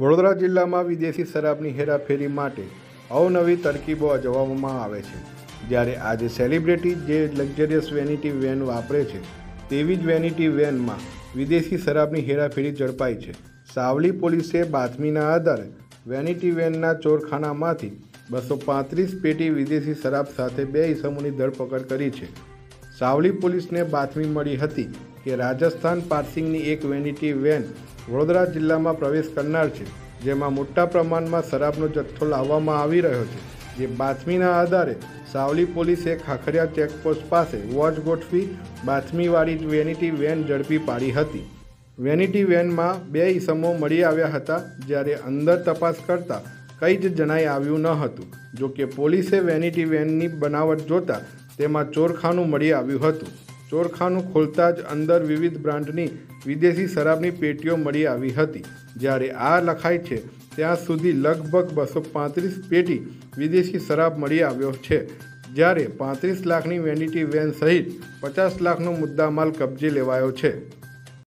વડોદરા જિલ્લામાં વિદેશી શરાબની હેરાફેરી માટે અવનવી તરકીબો અજમાવવામાં આવે છે. જ્યારે આજે સેલિબ્રિટી જે લક્ઝરિયસ વેનિટી વેન વાપરે છે, તેવી જ વેનિટી વેનમાં વિદેશી શરાબની હેરાફેરી ઝડપાઈ છે. સાવલી પોલીસે બાતમીના આધારે વેનિટી વેનના ચોરખાનામાંથી બસો પાંત્રીસ પેટી વિદેશી શરાબ સાથે બે ઇસમોની ધરપકડ કરી છે. સાવલી પોલીસને બાતમી મળી હતી કે રાજસ્થાન પાર્સિંગની એક વેનિટી વેન વડોદરા જિલ્લામાં પ્રવેશ કરનાર છે, જેમાં મોટા પ્રમાણમાં શરાબનો જથ્થો લાવવામાં આવી રહ્યો છે. જે બાતમીના આધારે સાવલી પોલીસે ખાખરિયા ચેકપોસ્ટ પાસે વોચ ગોઠવી બાતમીવાળી વેનિટી વેન ઝડપી પાડી હતી. વેનિટી વેનમાં બે ઈસમો મળી આવ્યા હતા, જ્યારે અંદર તપાસ કરતાં કંઈ જ જણાઈ આવ્યું ન હતું. જો કે પોલીસે વેનિટી વેનની બનાવટ જોતા તેમાં ચોરખાનું મળી આવ્યું હતું. ચોરખાનું ખોલતા જ અંદર વિવિધ બ્રાન્ડની વિદેશી શરાબની પેટીઓ મળી આવી હતી. જ્યારે આ લખાય છે, ત્યાં સુધી લગભગ બસો પાંત્રીસ પેટી વિદેશી શરાબ મળી આવ્યો છે. જ્યારે પાંત્રીસ લાખની વેનિટી વેન સહિત પચાસ લાખનો મુદ્દામાલ કબજે લેવાયો છે.